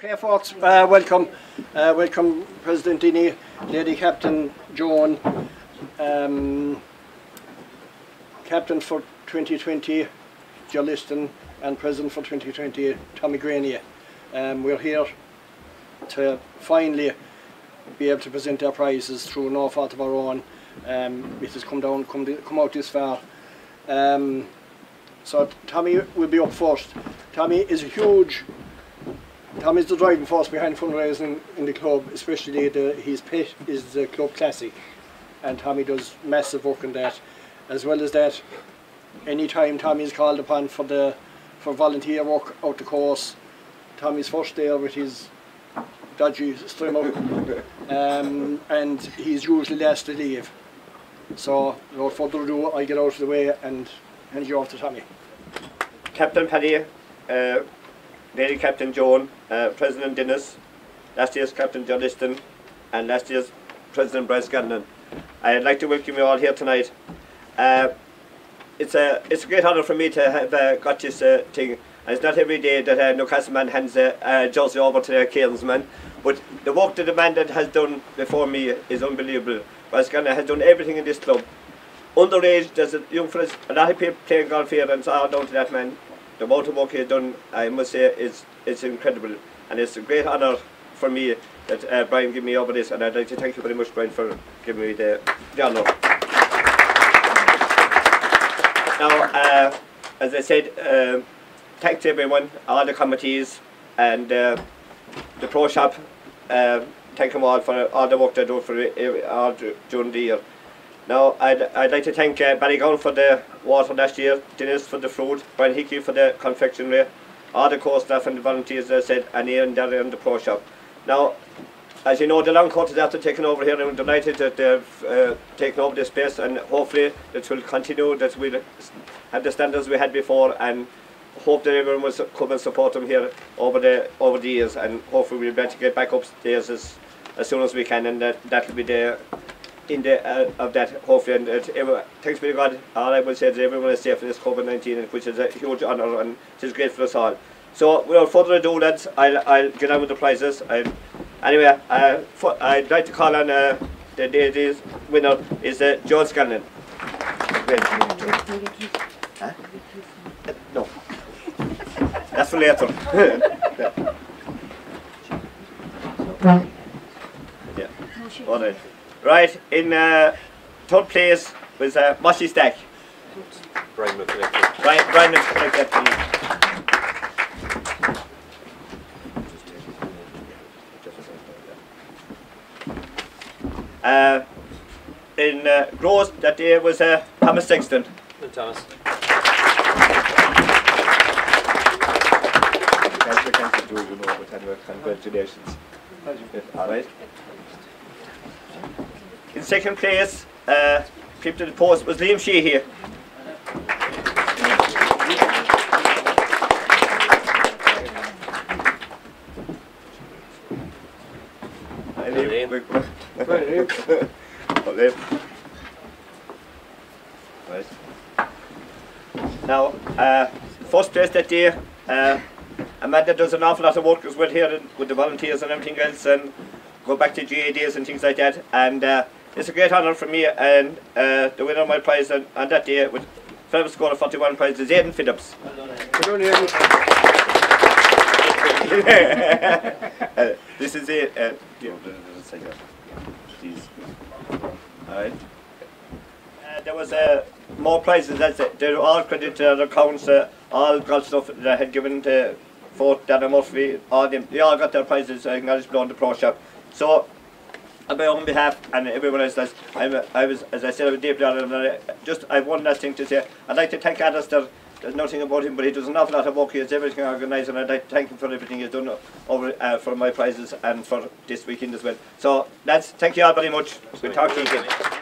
Folks, uh, welcome. Uh, welcome, President Dinny, Lady Captain Joan, um, Captain for 2020, Joe Liston, and President for 2020, Tommy Greaney. Um, we're here to finally be able to present our prizes through no fault of our own. Um, it has come down, come, come out this far. Um, so Tommy will be up first. Tommy is a huge Tommy's the driving force behind fundraising in the club, especially the, his pet is the club classic, and Tommy does massive work on that. As well as that, anytime Tommy is called upon for the for volunteer work out the course, Tommy's first there with his dodgy strimmer, um, and he's usually last to leave. So, without further ado, I get out of the way and hand you off to Tommy. Captain Paddy, uh, Lady Captain Joan, uh, President Dennis, last year's Captain John Liston, and last year's President Bryce Gannon. I'd like to welcome you all here tonight. Uh, it's a it's a great honour for me to have uh, got this uh, thing. And it's not every day that a Newcastle man hands a, a jersey over to their Cairns man, but the work that the man that has done before me is unbelievable. Bryce Gannon has done everything in this club. Underage, there's a young fellas, a lot of people playing golf here, and it's all down to that man the amount of work he has done, I must say, is it's incredible, and it's a great honour for me that uh, Brian gave me over this, and I'd like to thank you very much, Brian, for giving me the, the honour. now, uh, as I said, uh, thanks to everyone, all the committees, and uh, the pro shop. Uh, thank them all for all the work they do for uh, all during the year. Now, I'd, I'd like to thank uh, Barry Gown for the water last year, Dennis for the fruit, Brian Hickey for the confectionery, all the core staff and the volunteers, as I said, and Ian Derry and the pro shop. Now, as you know, the long court is after taking over here, and I'm delighted that they've uh, taken over this space, and hopefully that will continue, that we'll have the standards we had before, and hope that everyone will come and support them here over the over the years, and hopefully we'll be able to get back upstairs as, as soon as we can, and that that'll be the in the uh, of that hopefully and uh, every, thanks be to God all I will say is everyone is safe in this COVID-19 which is a huge honour and it is great for us all. So without further ado lads I'll, I'll get on with the prizes. Anyway uh, I'd like to call on uh, the day's winner is uh, Joe Scanlon. Huh? no. That's for later. Yeah. All right Right, in uh, third place was uh, Moshi Stack. Brian McConnect. Brian, Brian McConnect, Uh, in uh, Rose that day was uh, Thomas Sexton. And Thomas. Congratulations. All right. In second place, uh, trip to the post was Liam Sheehy. Hi, Liam. Liam. Right. Now, uh, first place that day, uh, Amanda does an awful lot of work as well here with the volunteers and everything else, and go back to GA days and things like that. And uh, it's a great honour for me and uh, the winner of my prize on, on that day with 12 score of 41 prizes, Aidan Phillips. uh, this is it. Uh, yeah, Please. Alright. Uh, there was uh, more prizes, that's it. They're all credited to accounts, uh, all got stuff that I had given to Fort Dana Murphy, all them, they all got their prizes uh, acknowledged below in the pro shop. So on behalf and everyone else, I'm, I was, as I said, I was deeply honoured. And I just, I have one last thing to say. I'd like to thank Alistair. There's nothing about him, but he does an awful lot of work. He has everything organised, and I'd like to thank him for everything he's done over uh, for my prizes and for this weekend as well. So, lads, thank you all very much. We'll talk to you again.